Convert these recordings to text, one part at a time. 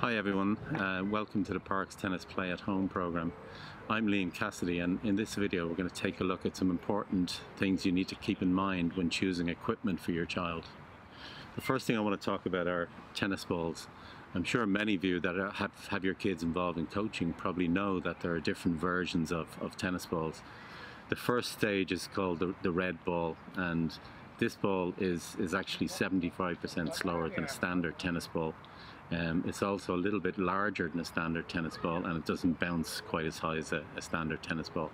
Hi everyone, uh, welcome to the Parks Tennis Play at Home program. I'm Liam Cassidy and in this video we're going to take a look at some important things you need to keep in mind when choosing equipment for your child. The first thing I want to talk about are tennis balls. I'm sure many of you that have, have your kids involved in coaching probably know that there are different versions of, of tennis balls. The first stage is called the, the red ball and this ball is, is actually 75% slower than a standard tennis ball. Um, it's also a little bit larger than a standard tennis ball and it doesn't bounce quite as high as a, a standard tennis ball.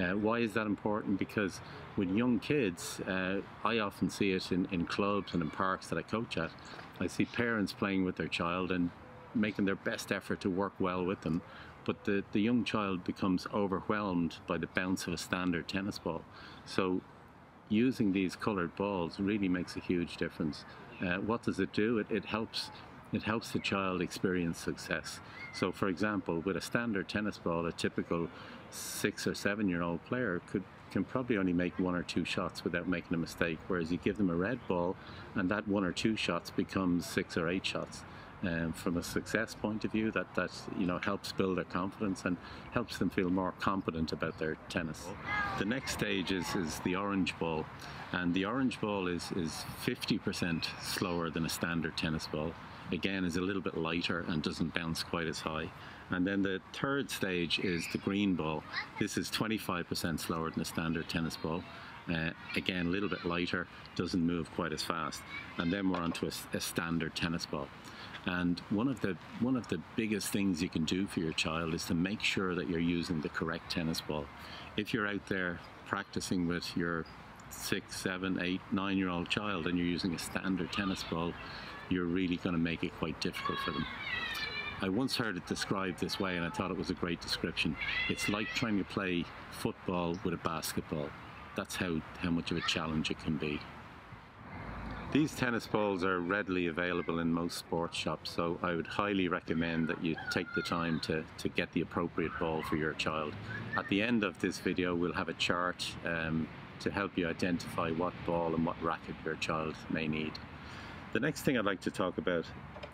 Uh, why is that important? Because with young kids, uh, I often see it in, in clubs and in parks that I coach at. I see parents playing with their child and making their best effort to work well with them, but the, the young child becomes overwhelmed by the bounce of a standard tennis ball. So using these coloured balls really makes a huge difference. Uh, what does it do? It, it helps it helps the child experience success. So for example, with a standard tennis ball, a typical six or seven year old player could can probably only make one or two shots without making a mistake. Whereas you give them a red ball and that one or two shots becomes six or eight shots. Um, from a success point of view, that, that you know helps build their confidence and helps them feel more confident about their tennis. The next stage is, is the orange ball, and the orange ball is, is 50% slower than a standard tennis ball again is a little bit lighter and doesn't bounce quite as high. And then the third stage is the green ball. This is 25% slower than a standard tennis ball. Uh, again, a little bit lighter, doesn't move quite as fast. And then we're onto a, a standard tennis ball. And one of the one of the biggest things you can do for your child is to make sure that you're using the correct tennis ball. If you're out there practicing with your six, seven, eight, nine year old child and you're using a standard tennis ball, you're really going to make it quite difficult for them. I once heard it described this way and I thought it was a great description. It's like trying to play football with a basketball. That's how, how much of a challenge it can be. These tennis balls are readily available in most sports shops, so I would highly recommend that you take the time to, to get the appropriate ball for your child. At the end of this video, we'll have a chart um, to help you identify what ball and what racket your child may need. The next thing I'd like to talk about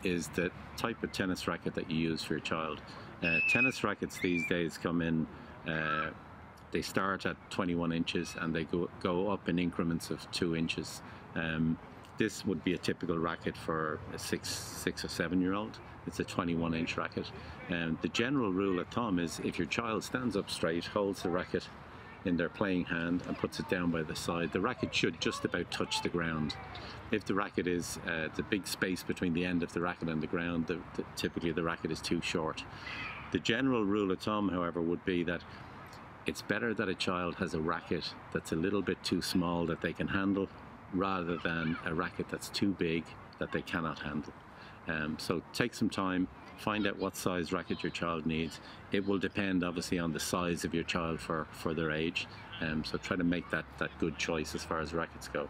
is the type of tennis racket that you use for your child. Uh, tennis rackets these days come in, uh, they start at 21 inches and they go, go up in increments of two inches. Um, this would be a typical racket for a six, six or seven year old. It's a 21 inch racket. And the general rule of thumb is if your child stands up straight, holds the racket in their playing hand and puts it down by the side, the racket should just about touch the ground. If the racket is uh, the big space between the end of the racket and the ground, the, the, typically the racket is too short. The general rule of thumb, however, would be that it's better that a child has a racket that's a little bit too small that they can handle rather than a racket that's too big that they cannot handle. Um, so take some time, find out what size racket your child needs. It will depend obviously on the size of your child for, for their age. Um, so try to make that, that good choice as far as rackets go.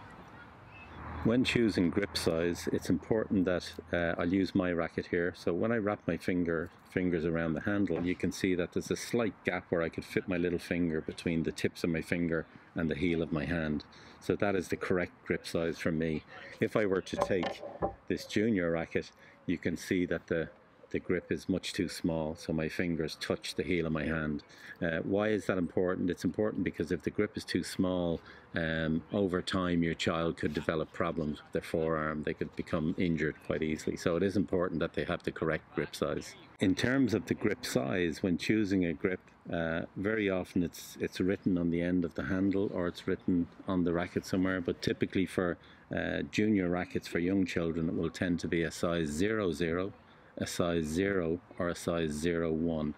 When choosing grip size, it's important that uh, I'll use my racket here. So when I wrap my finger fingers around the handle, you can see that there's a slight gap where I could fit my little finger between the tips of my finger and the heel of my hand. So that is the correct grip size for me. If I were to take this junior racket, you can see that the the grip is much too small so my fingers touch the heel of my hand. Uh, why is that important? It's important because if the grip is too small, um, over time your child could develop problems with their forearm. They could become injured quite easily. So it is important that they have the correct grip size. In terms of the grip size, when choosing a grip, uh, very often it's it's written on the end of the handle or it's written on the racket somewhere. But typically for uh, junior rackets for young children, it will tend to be a size zero zero a size 0 or a size 01.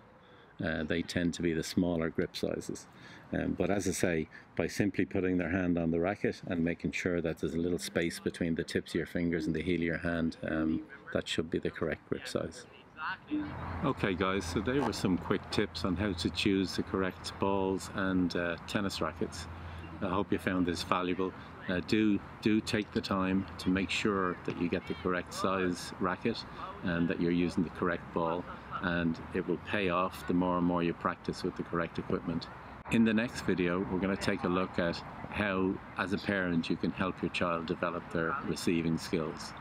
Uh, they tend to be the smaller grip sizes. Um, but as I say, by simply putting their hand on the racket and making sure that there's a little space between the tips of your fingers and the heel of your hand, um, that should be the correct grip size. Okay guys, so there were some quick tips on how to choose the correct balls and uh, tennis rackets. I hope you found this valuable. Uh, do do take the time to make sure that you get the correct size racket and that you're using the correct ball and it will pay off the more and more you practice with the correct equipment. In the next video we're going to take a look at how as a parent you can help your child develop their receiving skills.